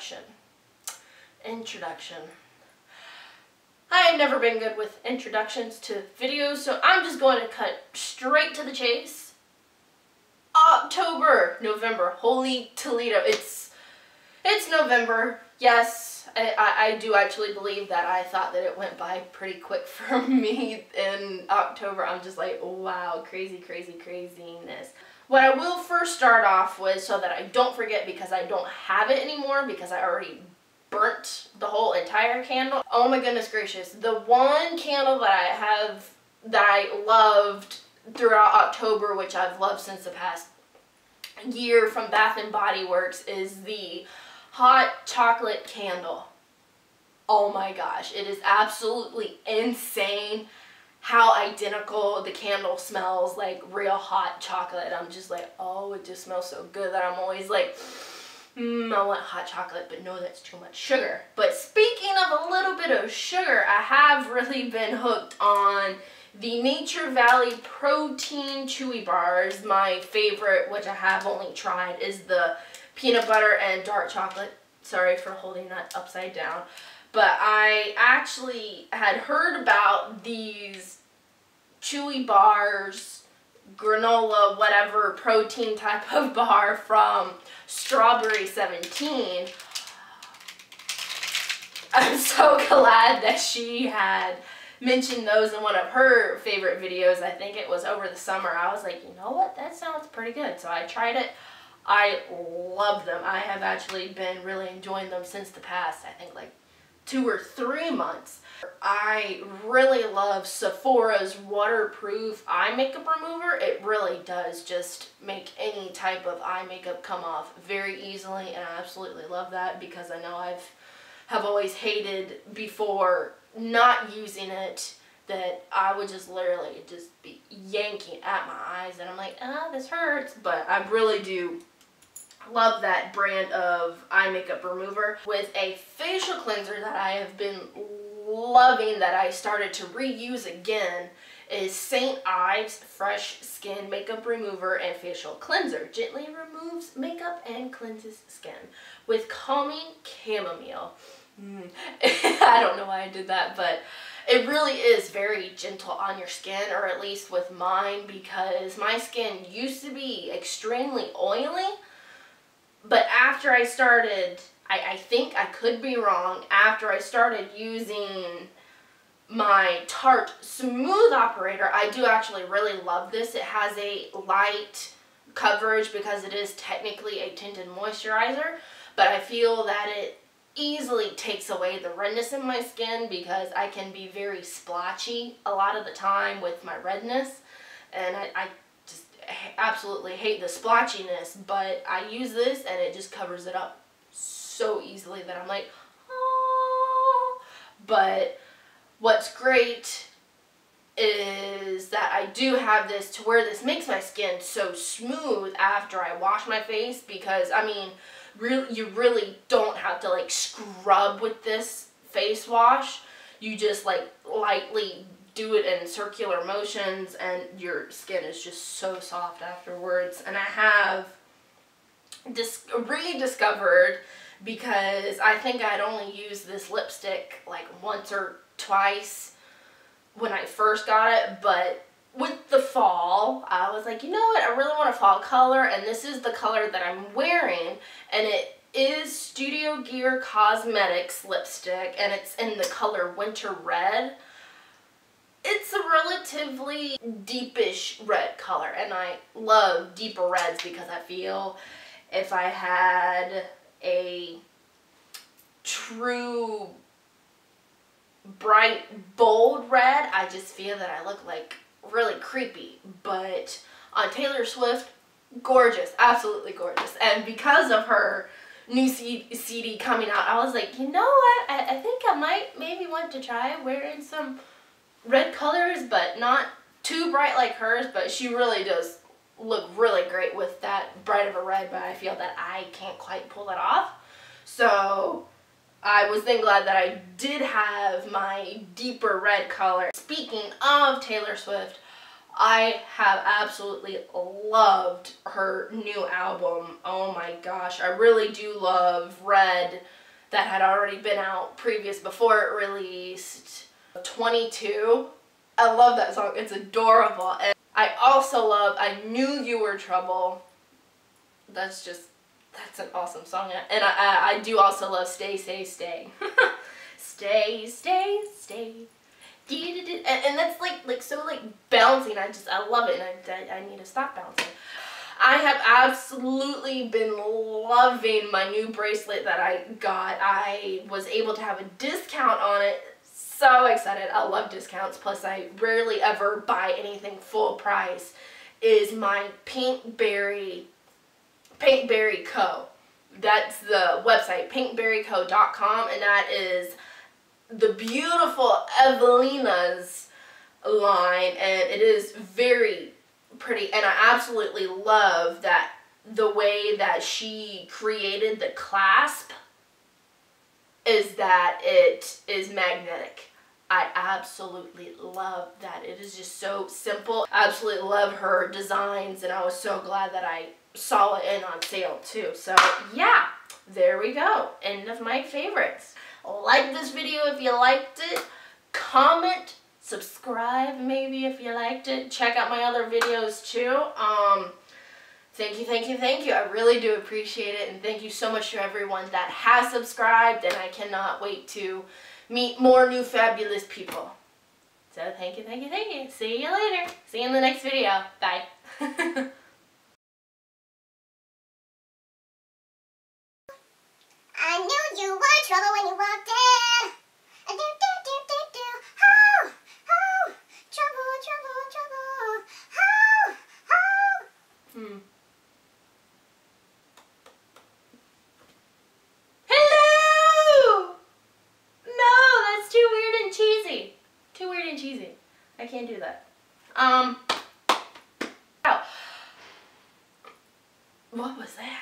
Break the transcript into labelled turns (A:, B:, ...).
A: introduction. Introduction. I have never been good with introductions to videos, so I'm just going to cut straight to the chase. October, November, Holy Toledo. It's it's November. Yes, I, I, I, do actually believe that. I thought that it went by pretty quick for me in October. I'm just like, wow, crazy, crazy, craziness. What I will first start off with so that I don't forget because I don't have it anymore because I already burnt the whole entire candle. Oh my goodness gracious. The one candle that I have that I loved throughout October, which I've loved since the past year from Bath and Body Works is the hot chocolate candle. Oh my gosh, it is absolutely insane how identical the candle smells like real hot chocolate. I'm just like, oh, it just smells so good that I'm always like, mm, I want hot chocolate, but no, that's too much sugar. But speaking of a little bit of sugar, I have really been hooked on the Nature Valley Protein Chewy Bars. My favorite, which I have only tried, is the peanut butter and dark chocolate. Sorry for holding that upside down. But I actually had heard about these chewy bars, granola, whatever protein type of bar from Strawburry 17. I'm so glad that she had mentioned those in one of her favorite videos. I think it was over the summer. I was like, you know what? That sounds pretty good. So I tried it. I love them. I have actually been really enjoying them since the past, I think like two or three months. I really love Sephora's waterproof eye makeup remover. It really does just make any type of eye makeup come off very easily and I absolutely love that because I know I've have always hated before not using it that I would just literally just be yanking at my eyes and I'm like, ah, this hurts. But I really do love that brand of eye makeup remover with a facial cleanser that I have been loving that I started to reuse again is St. Ives Fresh Skin Makeup Remover and Facial Cleanser. Gently removes makeup and cleanses skin with calming chamomile. Mm. I don't know why I did that, but it really is very gentle on your skin, or at least with mine, because my skin used to be extremely oily, but after I started, I, I think I could be wrong, after I started using my Tarte Smooth Operator, I do actually really love this. It has a light coverage because it is technically a tinted moisturizer, but I feel that it easily takes away the redness in my skin because I can be very splotchy a lot of the time with my redness and I, I absolutely hate the splotchiness but I use this and it just covers it up so easily that I'm like oh but what's great is that I do have this to where this makes my skin so smooth after I wash my face because I mean really you really don't have to like scrub with this face wash. You just like lightly do it in circular motions and your skin is just so soft afterwards. And I have dis rediscovered because I think I'd only used this lipstick like once or twice when I first got it, but with the fall, I was like, you know what, I really want a fall color, and this is the color that I'm wearing, and it is Studio Gear Cosmetics lipstick, and it's in the color Winter Red. It's a relatively deepish red color, and I love deeper reds because I feel if I had a true bright, bold red, I just feel that I look like really creepy, but on Taylor Swift, gorgeous, absolutely gorgeous. And because of her new CD coming out, I was like, you know what, I, I think I might maybe want to try wearing some red colors, but not too bright like hers, but she really does look really great with that bright of a red, but I feel that I can't quite pull that off. So I was then glad that I did have my deeper red color. Speaking of Taylor Swift, I have absolutely loved her new album. Oh my gosh, I really do love Red that had already been out previous before it released. 22. I love that song. It's adorable. And I also love I Knew You Were Trouble. That's just, that's an awesome song. And I, I do also love Stay, Stay, Stay. stay, stay, stay. And, and that's like like so like bouncing. I just I love it, and I, I, I need to stop bouncing. I have absolutely been loving my new bracelet that I got. I was able to have a discount on it. So excited. I love discounts. Plus, I rarely ever buy anything full price. Is my Pinkbarry, Pinkbarry Co. That's the website, pinkbarryco.com, and that is the beautiful Evelina's line and it is very pretty and I absolutely love that the way that she created the clasp is that it is magnetic. I absolutely love that. It is just so simple. I absolutely love her designs and I was so glad that I saw it in on sale too. So yeah, there we go. End of my favorites. Like this video if you liked it. Comment, subscribe maybe if you liked it. Check out my other videos too. Um, thank you, thank you, thank you. I really do appreciate it. And thank you so much to everyone that has subscribed. And I cannot wait to meet more new fabulous people. So thank you, thank you, thank you. See you later. See you in the next video. Bye.
B: I knew you were trouble when you walked in. Do, do, do, do, do. Oh, oh, trouble, trouble, trouble. Oh, oh.
A: Hmm. Hello! No, that's too weird and cheesy. Too weird and cheesy. I can't do that. Um. Oh. What was that?